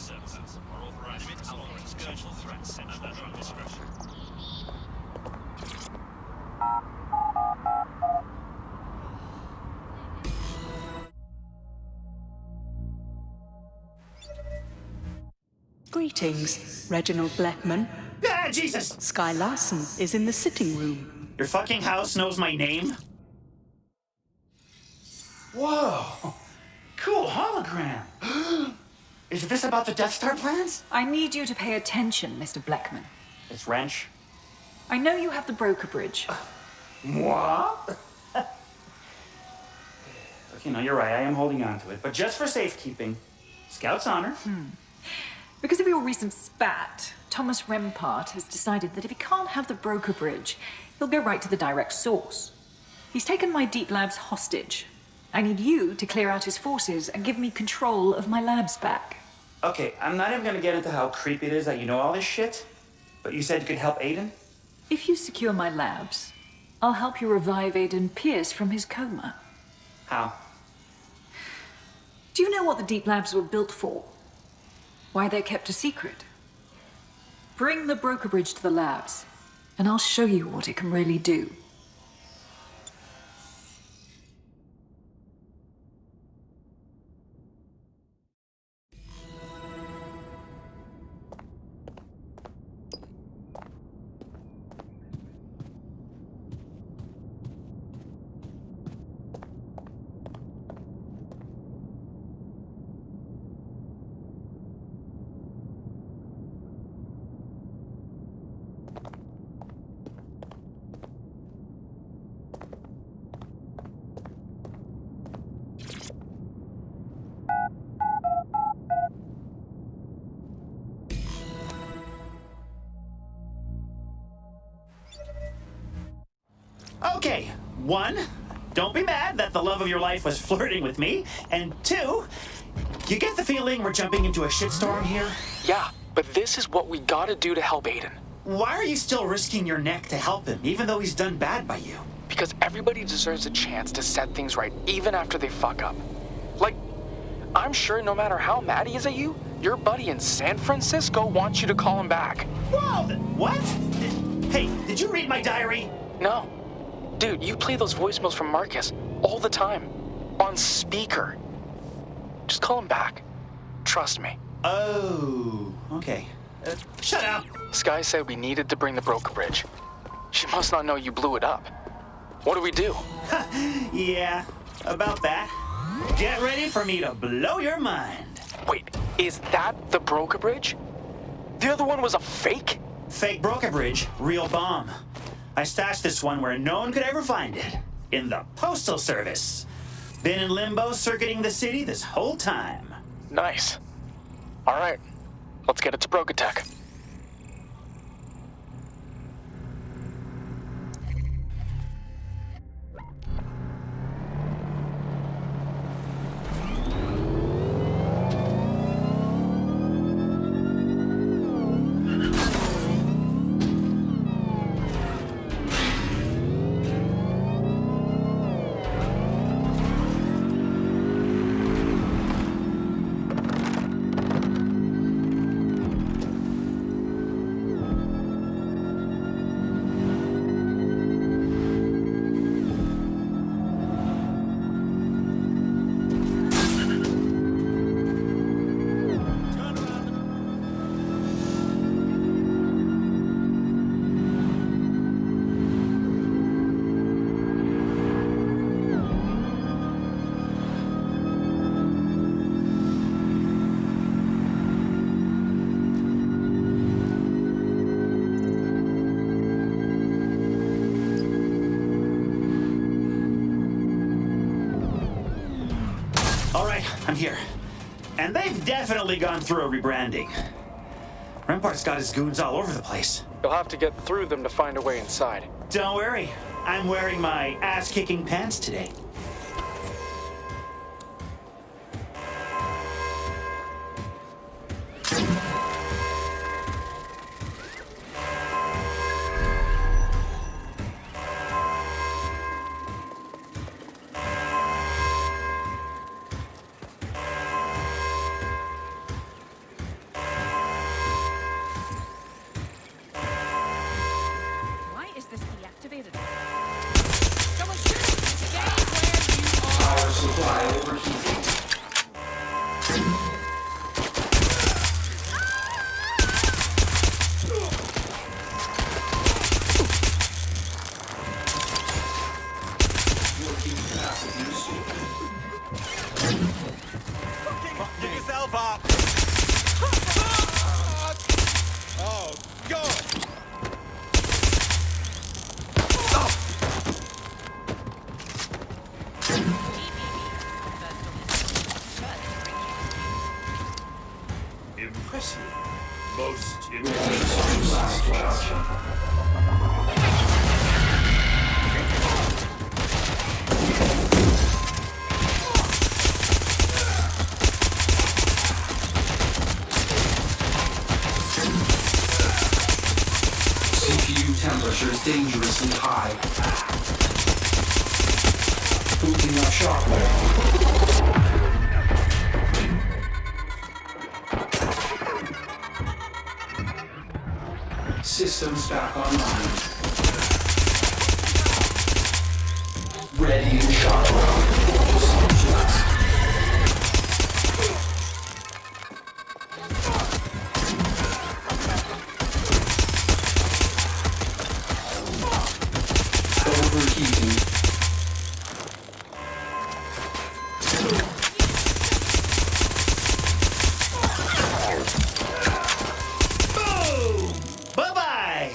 services are authorized to tolerate potential threats and at their own discretion. Greetings, Reginald Blackman. Ah, Jesus! Sky Larsen is in the sitting room. Your fucking house knows my name? Whoa! Cool hologram! Is this about the Death Star plans? I need you to pay attention, Mr. Blackman. It's wrench. I know you have the Broca bridge. Uh, what? okay, no, you're right. I am holding on to it, but just for safekeeping. Scout's honor. Hmm. Because of your recent spat, Thomas Rempart has decided that if he can't have the Broca bridge, he'll go right to the direct source. He's taken my deep labs hostage. I need you to clear out his forces and give me control of my labs back. Okay, I'm not even gonna get into how creepy it is that you know all this shit, but you said you could help Aiden? If you secure my labs, I'll help you revive Aiden Pearce from his coma. How? Do you know what the deep labs were built for? Why they're kept a secret? Bring the Broca bridge to the labs, and I'll show you what it can really do. Your life was flirting with me, and two, you get the feeling we're jumping into a shitstorm here? Yeah, but this is what we gotta do to help Aiden. Why are you still risking your neck to help him, even though he's done bad by you? Because everybody deserves a chance to set things right, even after they fuck up. Like, I'm sure no matter how mad he is at you, your buddy in San Francisco wants you to call him back. Whoa, what? Hey, did you read my diary? No. Dude, you play those voicemails from Marcus all the time. On speaker. Just call him back. Trust me. Oh, okay. Uh, shut up. Sky said we needed to bring the Broca bridge. She must not know you blew it up. What do we do? Yeah, about that. Get ready for me to blow your mind. Wait, is that the Broca bridge? The other one was a fake? Fake Broca bridge, real bomb. I stashed this one where no one could ever find it. In the Postal Service. Been in limbo circuiting the city this whole time. Nice. All right, let's get it to Broca Tech. All definitely gone through a rebranding. Rempart's got his goons all over the place. You'll have to get through them to find a way inside. Don't worry, I'm wearing my ass kicking pants today. activated. Someone should stay where you are. Power supply overheating.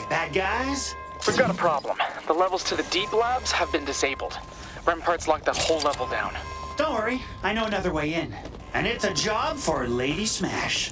Bad guys. We've got a problem. The levels to the deep labs have been disabled. Rempart's locked the whole level down. Don't worry, I know another way in. And it's a job for Lady Smash.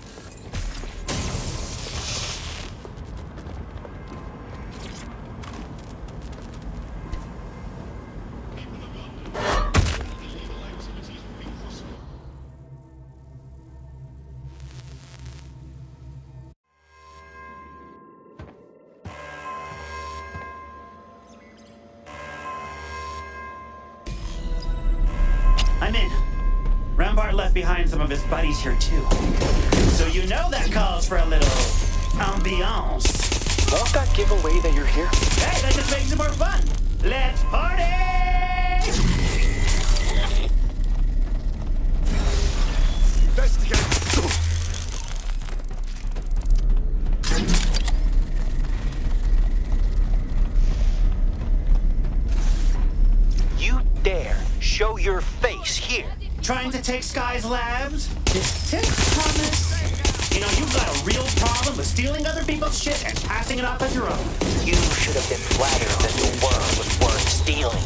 Take Sky's labs? This tip, Thomas? You know, you've got a real problem with stealing other people's shit and passing it off as your own. You should have been flattered that the worm was worth stealing.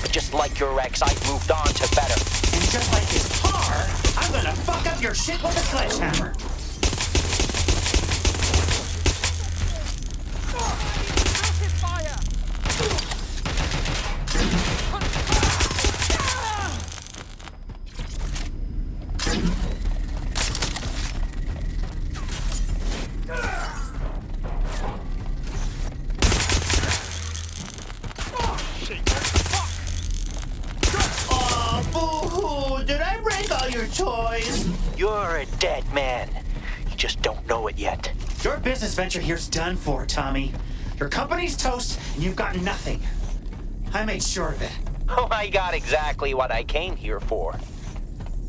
But just like your ex, I've moved on to better. And just like his car, I'm gonna fuck up your shit with a sledgehammer. Venture here's done for, Tommy. Your company's toast, and you've got nothing. I made sure of it. Oh, I got exactly what I came here for.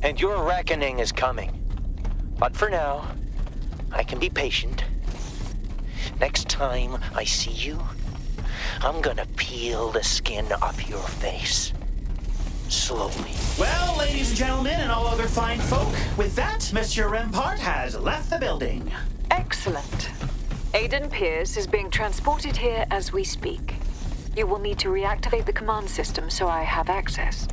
And your reckoning is coming. But for now, I can be patient. Next time I see you, I'm gonna peel the skin off your face. Slowly. Well, ladies and gentlemen, and all other fine folk, with that, Monsieur Rempart has left the building. Excellent. Aiden Pearce is being transported here as we speak. You will need to reactivate the command system so I have access.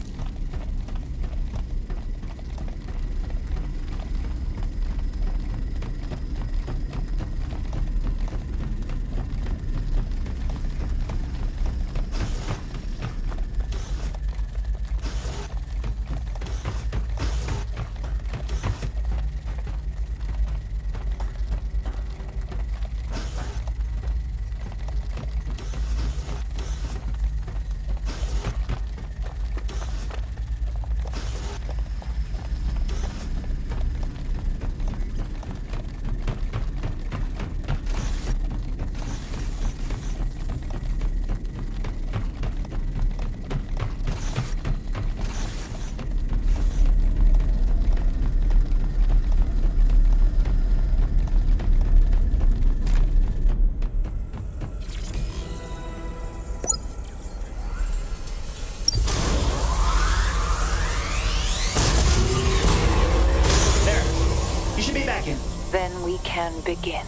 We begin.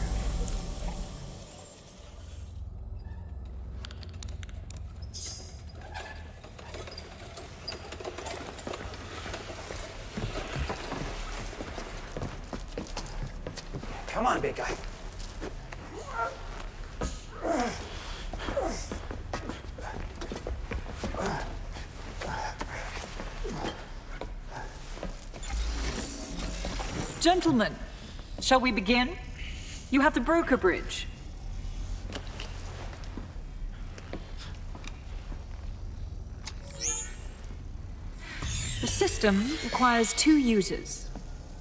Come on, big guy. Gentlemen, shall we begin? You have the Broca bridge. The system requires two users.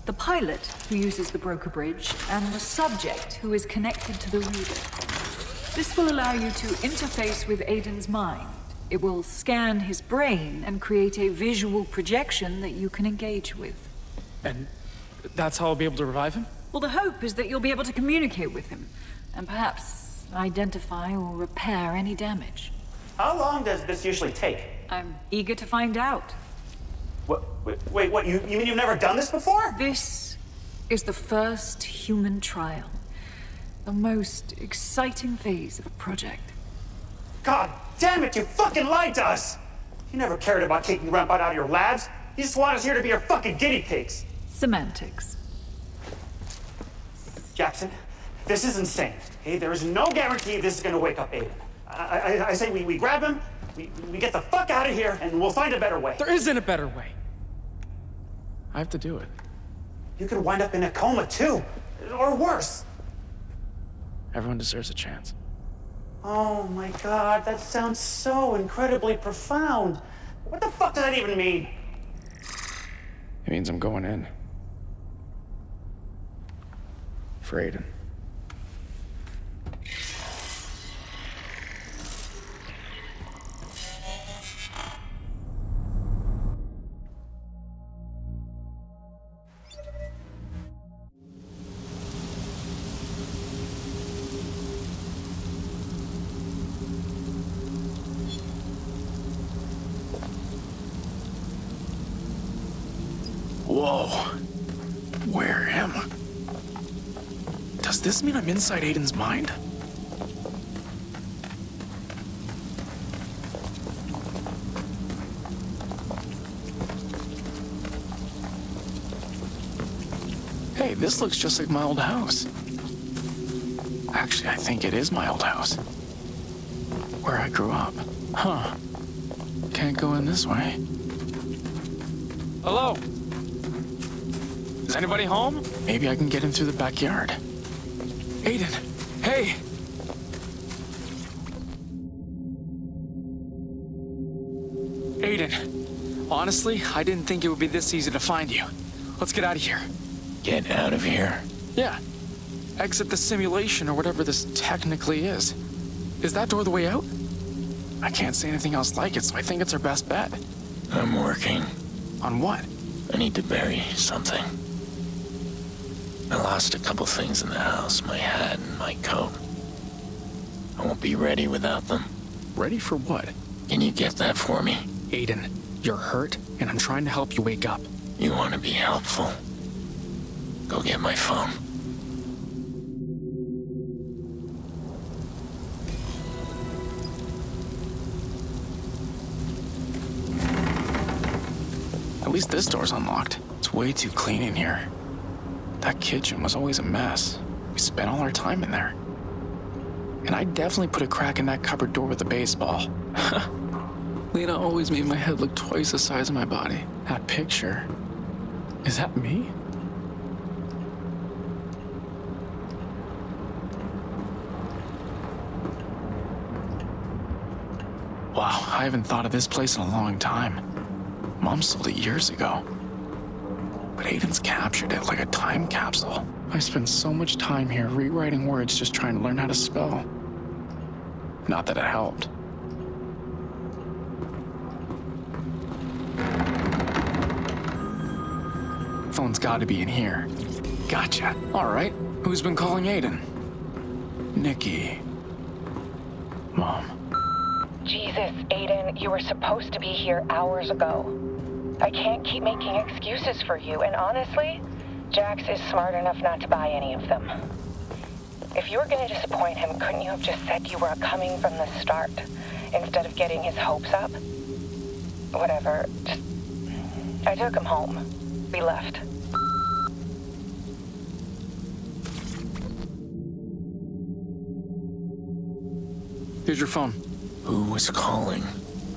The pilot, who uses the Broca bridge, and the subject, who is connected to the reader. This will allow you to interface with Aiden's mind. It will scan his brain and create a visual projection that you can engage with. And that's how I'll be able to revive him? Well, the hope is that you'll be able to communicate with him, and perhaps identify or repair any damage. How long does this usually take? I'm eager to find out. What, wait, wait, what? You, you mean you've never done this before? This is the first human trial. The most exciting phase of a project. God damn it, you fucking lied to us! You never cared about kicking Rempart out of your labs. You just want us here to be your fucking guinea pigs. Semantics. Jackson, this is insane. Okay, there is no guarantee this is gonna wake up Aiden. I, I, I say we, we grab him, we, we get the fuck out of here, and we'll find a better way. There isn't a better way. I have to do it. You could wind up in a coma too, or worse. Everyone deserves a chance. Oh my god, that sounds so incredibly profound. What the fuck does that even mean? It means I'm going in. For Aiden. Whoa. This mean I'm inside Aiden's mind? Hey, this looks just like my old house. Actually, I think it is my old house. Where I grew up. Huh. Can't go in this way. Hello? Is anybody home? Maybe I can get in through the backyard. Aiden, hey! Aiden, honestly, I didn't think it would be this easy to find you. Let's get out of here. Get out of here? Yeah. Exit the simulation or whatever this technically is. Is that door the way out? I can't see anything else like it, so I think it's our best bet. I'm working. On what? I need to bury something. I lost a couple things in the house my hat and my coat. I won't be ready without them. Ready for what? Can you get that for me? Aiden, you're hurt, and I'm trying to help you wake up. You want to be helpful? Go get my phone. At least this door's unlocked. It's way too clean in here. That kitchen was always a mess. We spent all our time in there. And I definitely put a crack in that cupboard door with a baseball. Lena always made my head look twice the size of my body. That picture. Is that me? Wow, I haven't thought of this place in a long time. Mom sold it years ago. But Aiden's captured it like a time capsule. I spent so much time here rewriting words just trying to learn how to spell. Not that it helped. Phone's gotta be in here. Gotcha. All right. Who's been calling Aiden? Nikki. Mom. Jesus, Aiden, you were supposed to be here hours ago. I can't keep making excuses for you, and honestly, Jax is smart enough not to buy any of them. If you were going to disappoint him, couldn't you have just said you were coming from the start instead of getting his hopes up? Whatever. Just... I took him home. We left. Here's your phone. Who was calling?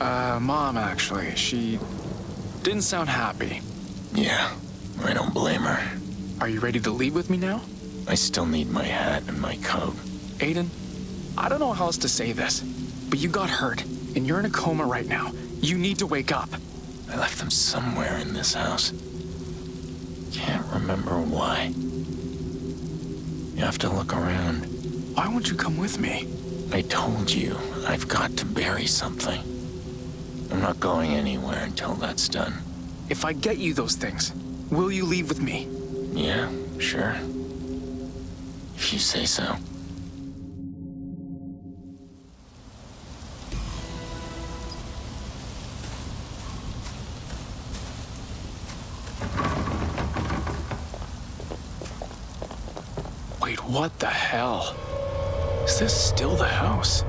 Uh, mom, actually. She didn't sound happy. Yeah, I don't blame her. Are you ready to leave with me now? I still need my hat and my coat. Aiden, I don't know how else to say this, but you got hurt, and you're in a coma right now. You need to wake up. I left them somewhere in this house. Can't remember why. You have to look around. Why won't you come with me? I told you, I've got to bury something. I'm not going anywhere until that's done. If I get you those things, will you leave with me? Yeah, sure. If you say so. Wait, what the hell? Is this still the house?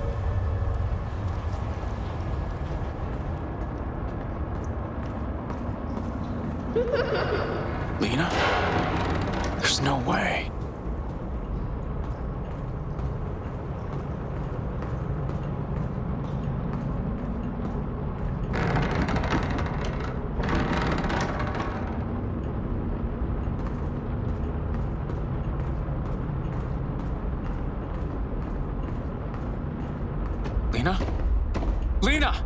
Lena? There's no way. Lena? Lena!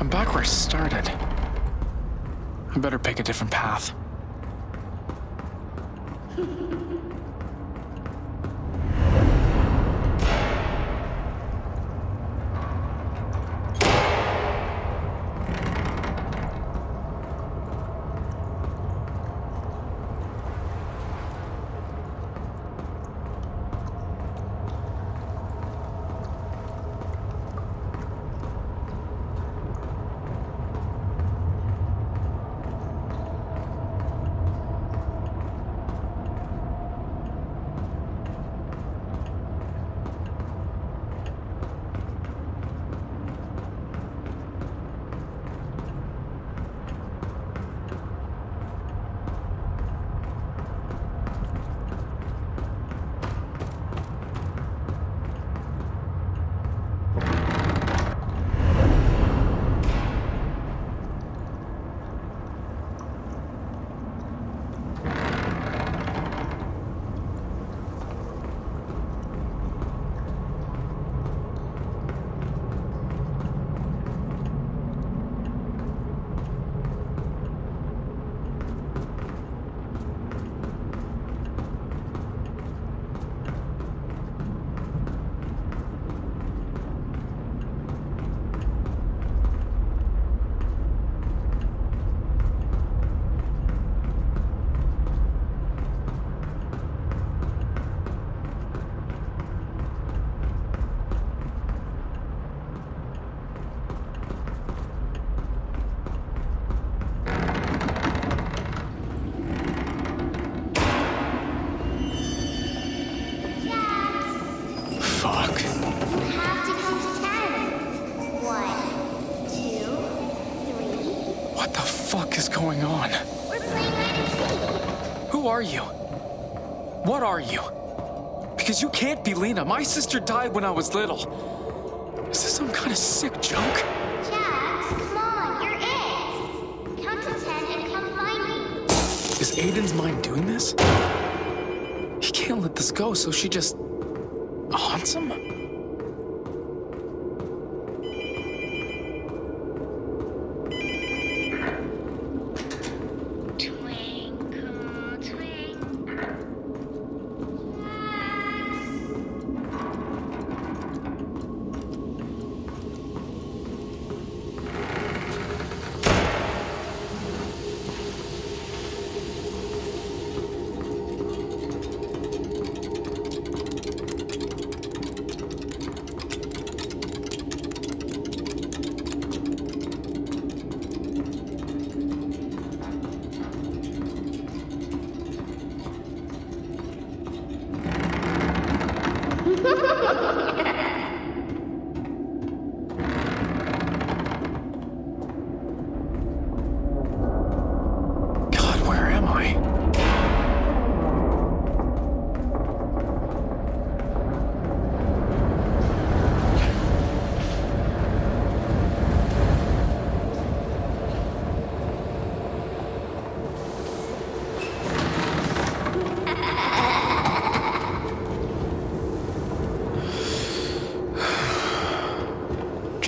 I'm back where I started. I better pick a different path. Are you? What are you? Because you can't be Lena. My sister died when I was little. Is this some kind of sick joke? Jax, come on, you're it! Come to 10 and come find me. Is Aiden's mind doing this? He can't let this go, so she just haunts him?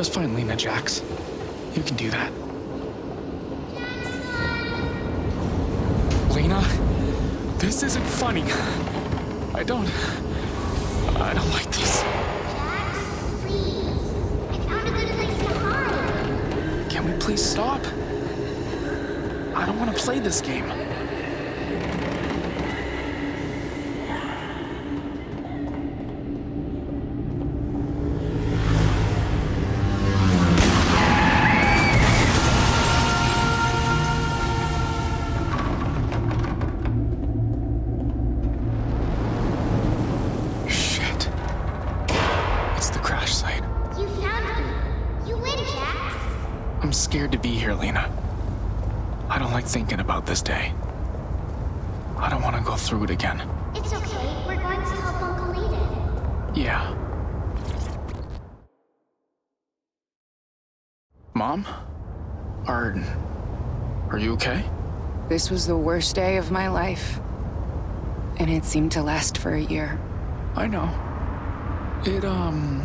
Just find Lena, Jax. This was the worst day of my life. And it seemed to last for a year. I know. It, um.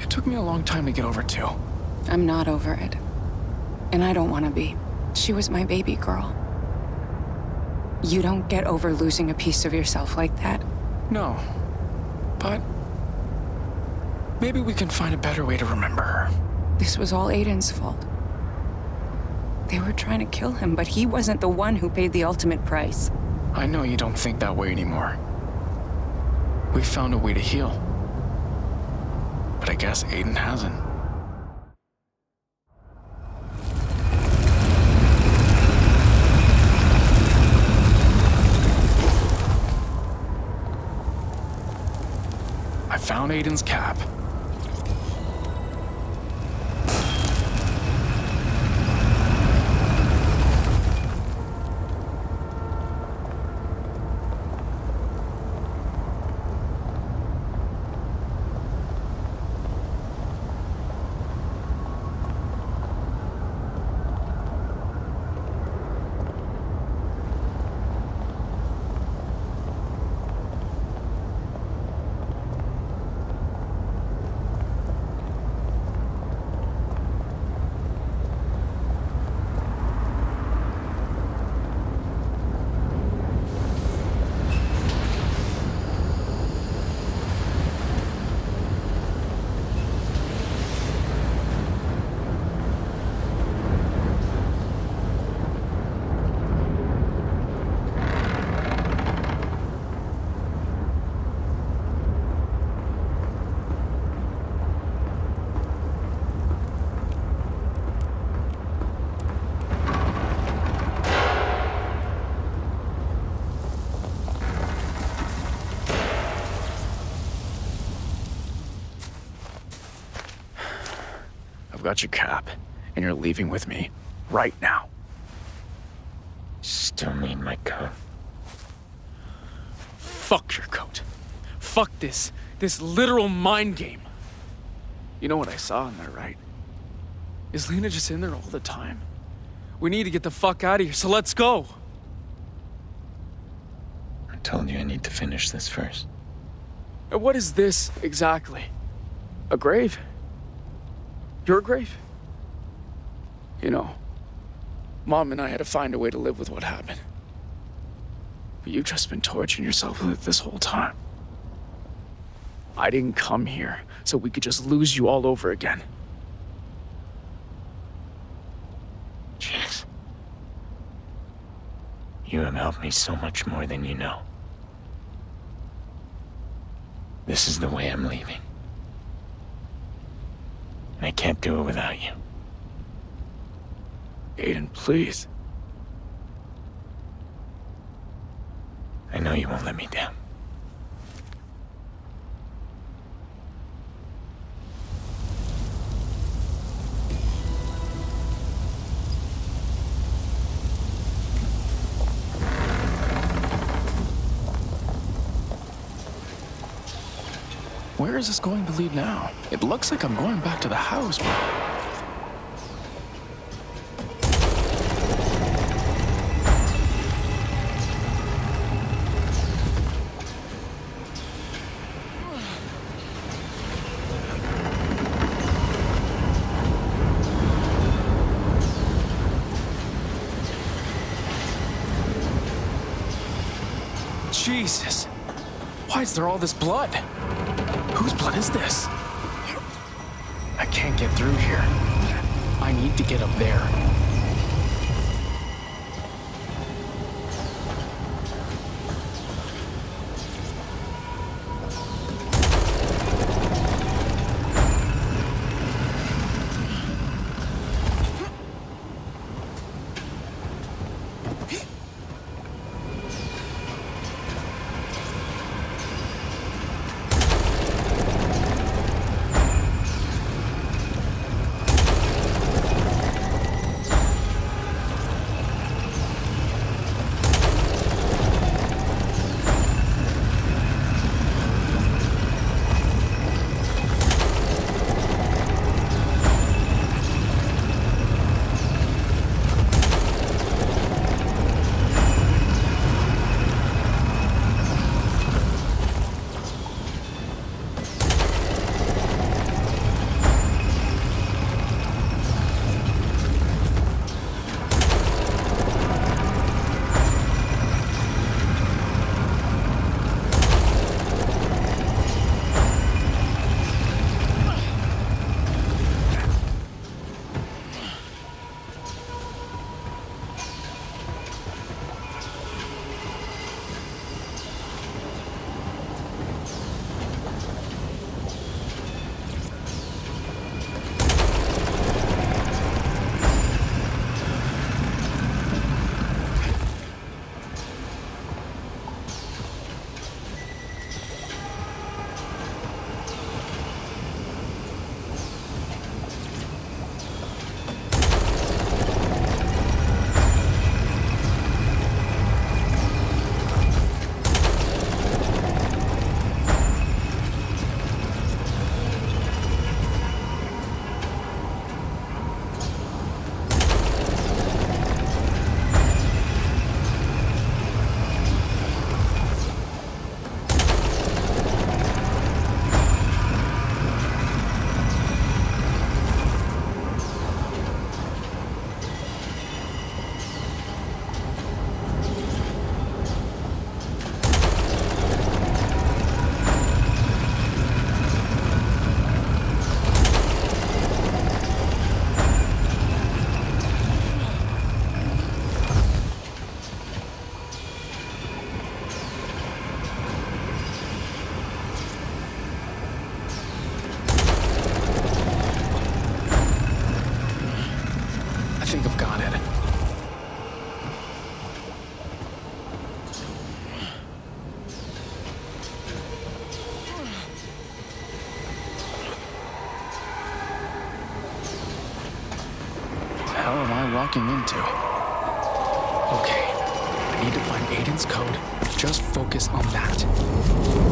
It took me a long time to get over, too. I'm not over it. And I don't want to be. She was my baby girl. You don't get over losing a piece of yourself like that. No. But. Maybe we can find a better way to remember her. This was all Aiden's fault. They were trying to kill him, but he wasn't the one who paid the ultimate price. I know you don't think that way anymore. We found a way to heal. But I guess Aiden hasn't. I found Aiden's cap. Got your cap, and you're leaving with me right now. Still need my coat. Fuck your coat. Fuck this. This literal mind game. You know what I saw in there, right? Is Lena just in there all the time? We need to get the fuck out of here, so let's go. I told you I need to finish this first. And what is this exactly? A grave? Your grave? You know, Mom and I had to find a way to live with what happened. But you've just been torturing yourself with it this whole time. I didn't come here so we could just lose you all over again. Jax. You have helped me so much more than you know. This is the way I'm leaving. I can't do it without you. Aiden, please. I know you won't let me down. Where is this going to lead now? It looks like I'm going back to the house, but... Jesus! Why is there all this blood? Whose blood is this? I can't get through here. I need to get up there. Walking into? Okay, I need to find Aiden's code. Just focus on that.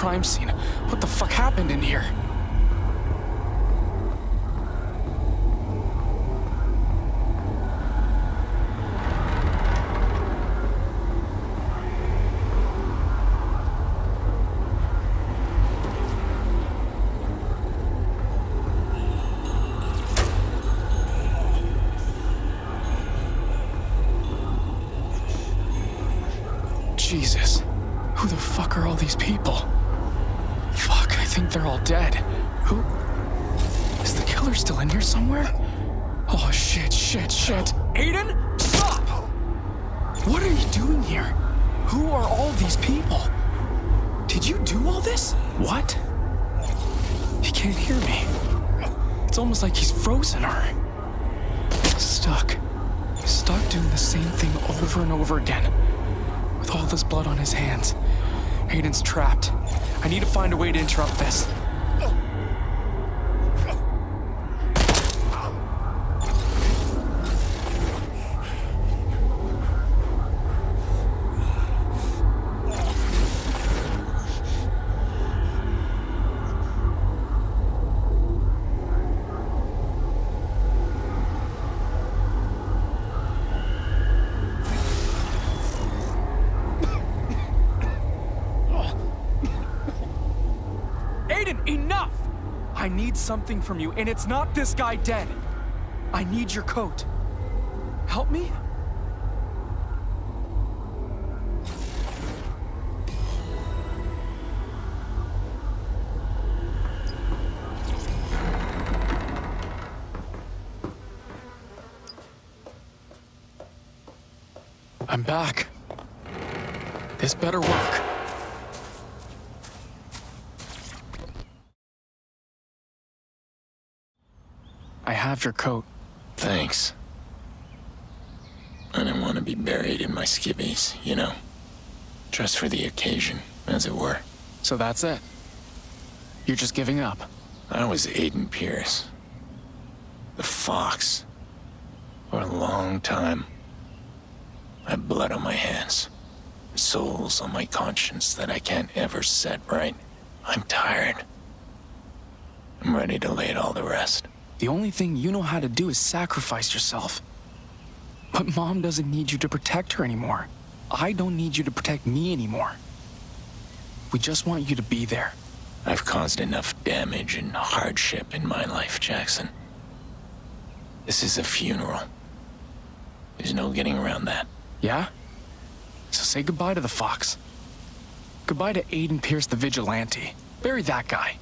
Crime scene. Shit. Aiden, stop! What are you doing here? Who are all these people? Did you do all this? What? He can't hear me. It's almost like he's frozen or Stuck. Stuck doing the same thing over and over again. With all this blood on his hands. Aiden's trapped. I need to find a way to interrupt this. Aiden, enough! I need something from you, and it's not this guy dead. I need your coat. Help me? I'm back. This better work. I have your coat. Thanks. I didn't want to be buried in my skivvies, you know? Just for the occasion, as it were. So that's it. You're just giving up. I was Aiden Pearce. The Fox. For a long time. I have blood on my hands. Souls on my conscience that I can't ever set right. I'm tired. I'm ready to lay it all to rest. The only thing you know how to do is sacrifice yourself. But Mom doesn't need you to protect her anymore. I don't need you to protect me anymore. We just want you to be there. I've caused enough damage and hardship in my life, Jackson. This is a funeral. There's no getting around that. Yeah? So say goodbye to the Fox. Goodbye to Aiden Pearce the Vigilante. Bury that guy.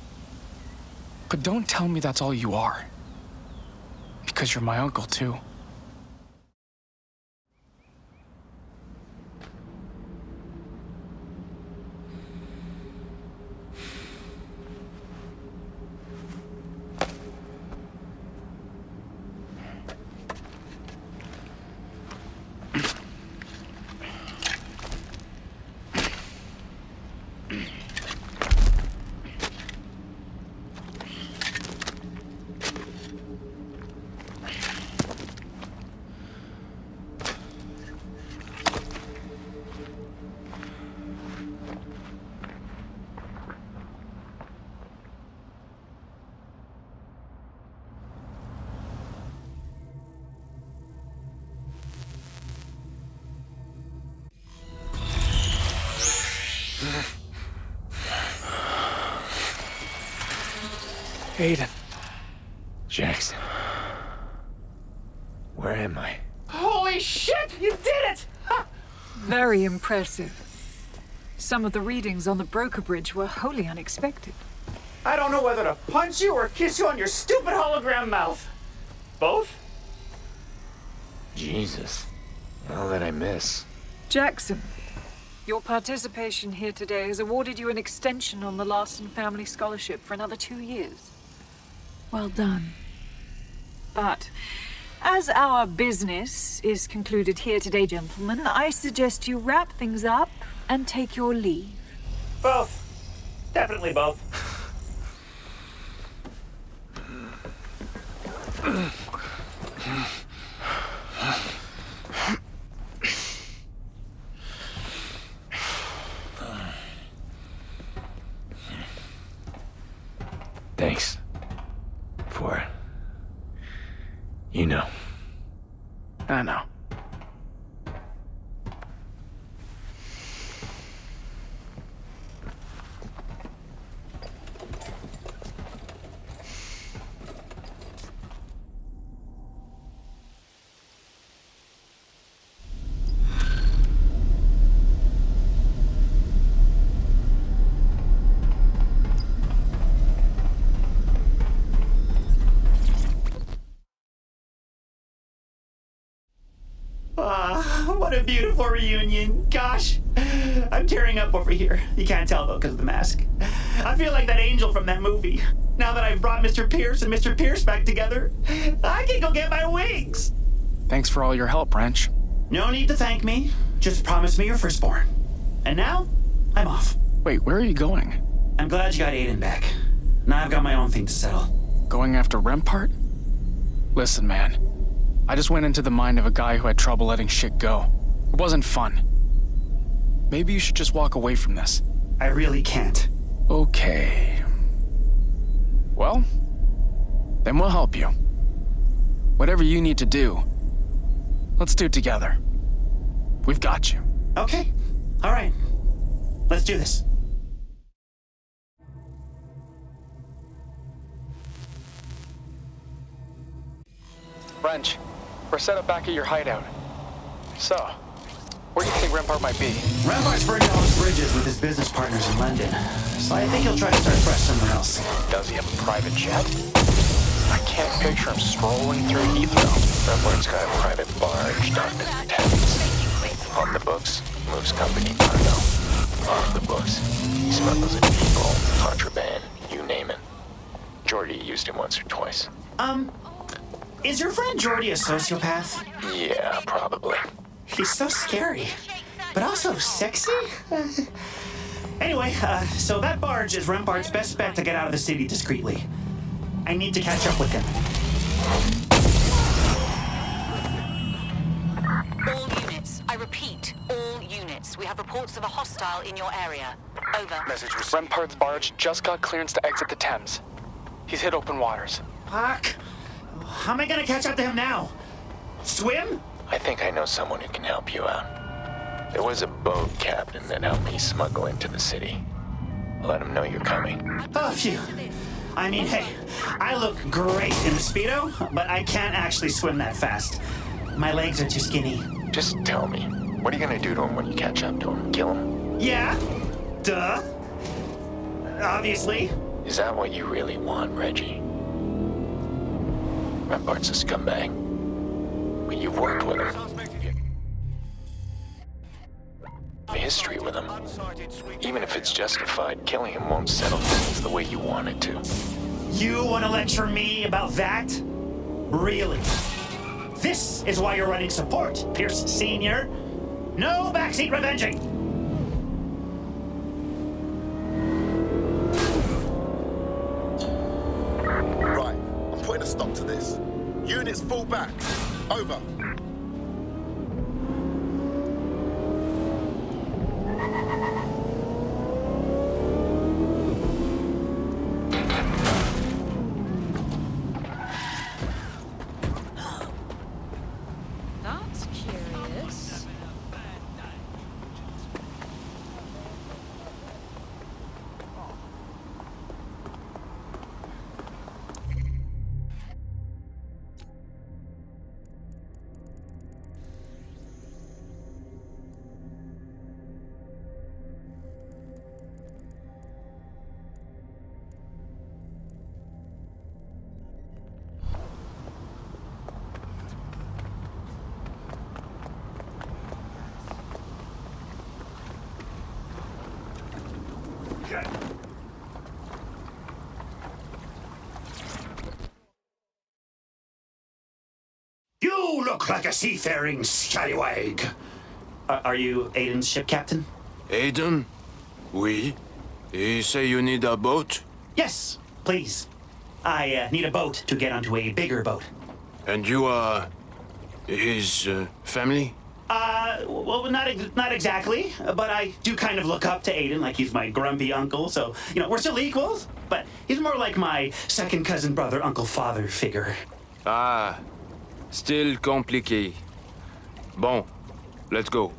But don't tell me that's all you are. Because you're my uncle, too. Jackson. Where am I? Holy shit! You did it! Very impressive. Some of the readings on the Broca bridge were wholly unexpected. I don't know whether to punch you or kiss you on your stupid hologram mouth. Both? Jesus. All that I miss. Jackson, your participation here today has awarded you an extension on the Larsen Family Scholarship for another two years. Well done. But, as our business is concluded here today, gentlemen, I suggest you wrap things up and take your leave. Both. Definitely both. a beautiful reunion. Gosh, I'm tearing up over here. You can't tell though because of the mask. I feel like that angel from that movie. Now that I've brought Mr. Pearce and Mr. Pearce back together, I can go get my wings. Thanks for all your help, Wrench. No need to thank me. Just promise me your firstborn. And now, I'm off. Wait, where are you going? I'm glad you got Aiden back. Now I've got my own thing to settle. Going after Rempart? Listen, man. I just went into the mind of a guy who had trouble letting shit go. It wasn't fun. Maybe you should just walk away from this. I really can't. Okay. Well, then we'll help you. Whatever you need to do, let's do it together. We've got you. Okay. All right. Let's do this. Wrench, we're set up back at your hideout. So, where do you think Rempart might be? Rempart's burning all his bridges with his business partners in London. So I think he'll try to start fresh somewhere else. Does he have a private jet? I can't picture him strolling through Heathrow. Rempart's got a private barge docked at the Thames. On the books, moves company cargo. Off the books, he smuggles in people, contraband, you name it. Jordy used him once or twice. Um, is your friend Jordy a sociopath? Yeah, probably. He's so scary, but also sexy. anyway, uh, so that barge is Rempart's best bet to get out of the city discreetly. I need to catch up with him. All units. I repeat, all units. We have reports of a hostile in your area. Over. Message received. Rempart's barge just got clearance to exit the Thames. He's hit open waters. Fuck. How am I gonna catch up to him now? Swim? I think I know someone who can help you out. There was a boat captain that helped me smuggle into the city. Let him know you're coming. Oh, phew. I mean, hey, I look great in the Speedo, but I can't actually swim that fast. My legs are too skinny. Just tell me, what are you gonna do to him when you catch up to him? Kill him? Yeah? Duh. Obviously. Is that what you really want, Reggie? Rempart's a scumbag. But you've worked with him. A history with him. Even if it's justified, killing him won't settle things the way you want it to. You want to lecture me about that? Really? This is why you're running support, Pearce Sr. No backseat revenging! Right, I'm putting a stop to this. Units fall back. Over. Look like a seafaring scallywag. Are, are you Aiden's ship captain? Aiden? Oui? You say you need a boat? Yes, please. I uh, need a boat to get onto a bigger boat. And you are... his uh, family? Uh, well, not ex- not exactly, but I do kind of look up to Aiden like he's my grumpy uncle. So you know, we're still equals, but he's more like my second cousin brother, uncle father figure. Ah, still compliqué. Bon, let's go.